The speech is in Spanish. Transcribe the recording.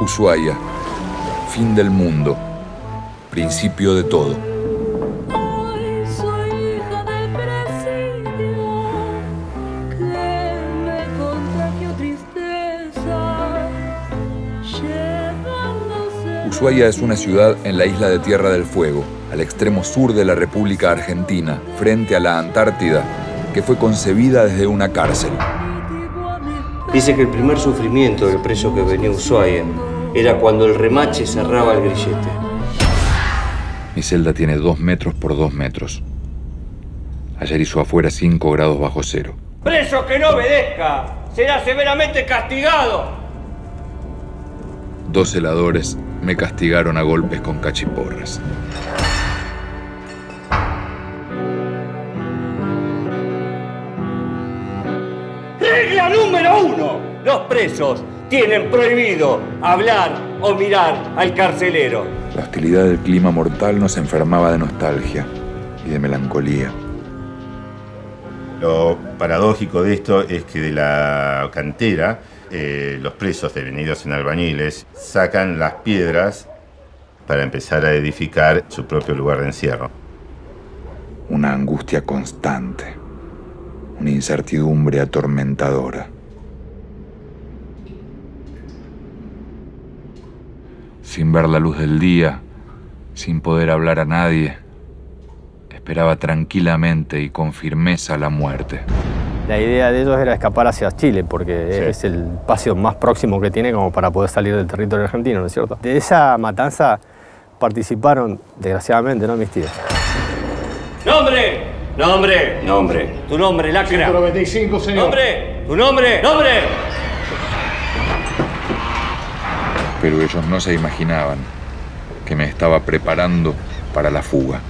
Ushuaia, fin del mundo, principio de todo. Hoy soy hija del presidio que me contagió tristeza, llevándose. Ushuaia es una ciudad en la isla de Tierra del Fuego, al extremo sur de la República Argentina, frente a la Antártida, que fue concebida desde una cárcel. Dice que el primer sufrimiento del preso que venía a Ushuaia era cuando el remache cerraba el grillete. Mi celda tiene dos metros por dos metros. Ayer hizo afuera 5 grados bajo cero. Preso que no obedezca será severamente castigado. Dos celadores me castigaron a golpes con cachiporras. Regla número uno. Los presos tienen prohibido hablar o mirar al carcelero. La hostilidad del clima mortal nos enfermaba de nostalgia y de melancolía. Lo paradójico de esto es que de la cantera, eh, los presos devenidos en albañiles sacan las piedras para empezar a edificar su propio lugar de encierro. Una angustia constante, una incertidumbre atormentadora. Sin ver la luz del día, sin poder hablar a nadie, esperaba tranquilamente y con firmeza la muerte. La idea de ellos era escapar hacia Chile, porque Sí. es el espacio más próximo que tiene como para poder salir del territorio argentino, ¿no es cierto? De esa matanza participaron, desgraciadamente, ¿no, mis tíos? ¡Nombre! ¡Nombre! ¡Nombre! ¿Tu nombre, lacra? 95, señor. ¡Nombre! ¿Tu nombre? ¡Nombre! Pero ellos no se imaginaban que me estaba preparando para la fuga.